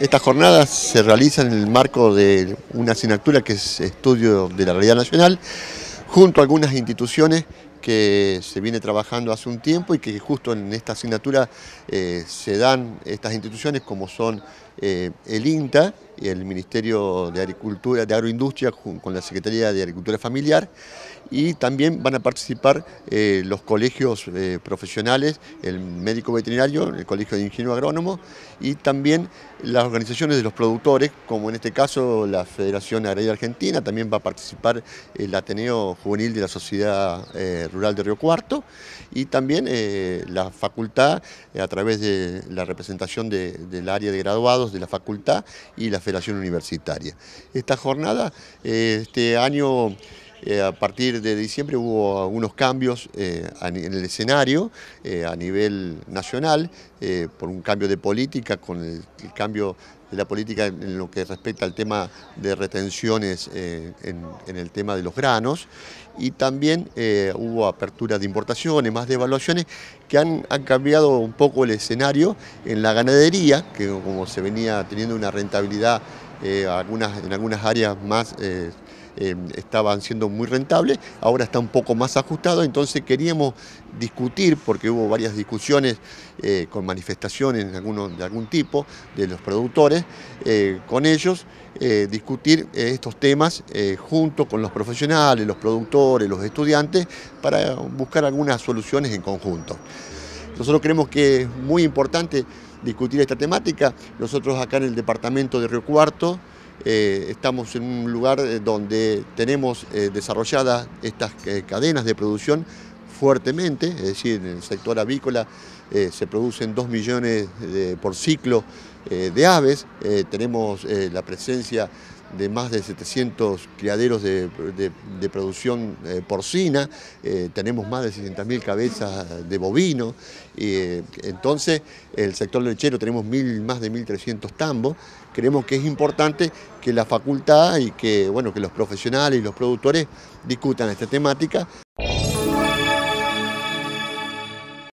Estas jornadas se realizan en el marco de una asignatura que es Estudio de la Realidad Nacional, junto a algunas instituciones que se viene trabajando hace un tiempo y que justo en esta asignatura eh, se dan estas instituciones como son eh, el INTA, el Ministerio de Agricultura, de Agroindustria con la Secretaría de Agricultura Familiar y también van a participar eh, los colegios profesionales, el médico veterinario, el colegio de ingeniero agrónomo y también las organizaciones de los productores, como en este caso la Federación Agraria Argentina, también va a participar el Ateneo Juvenil de la Sociedad Rural de Río Cuarto y también la facultad a través de la representación del área de graduados de la facultad y la Universitaria. Esta jornada, eh, este año, eh, a partir de diciembre hubo algunos cambios eh, en el escenario a nivel nacional, por un cambio de política, con el, cambio de la política en lo que respecta al tema de retenciones en, el tema de los granos. Y también hubo apertura de importaciones, más de evaluaciones que han, cambiado un poco el escenario en la ganadería, que como se venía teniendo una rentabilidad eh, algunas, en algunas áreas más eh, eh, estaban siendo muy rentables, ahora está un poco más ajustado, entonces queríamos discutir, porque hubo varias discusiones con manifestaciones de, algunos, de algún tipo de los productores, con ellos, discutir estos temas junto con los profesionales, los productores, los estudiantes, para buscar algunas soluciones en conjunto. Nosotros creemos que es muy importante discutir esta temática. Nosotros acá en el departamento de Río Cuarto eh, estamos en un lugar eh, donde tenemos eh, desarrolladas estas cadenas de producción fuertemente, es decir, en el sector avícola se producen 2 millones por ciclo de aves, tenemos la presencia de más de 700 criaderos de, producción eh, porcina, eh, tenemos más de 600.000 cabezas de bovino, eh, entonces el sector lechero tenemos mil, más de 1.300 tambos, creemos que es importante que la facultad y que, bueno, que los profesionales y los productores discutan esta temática.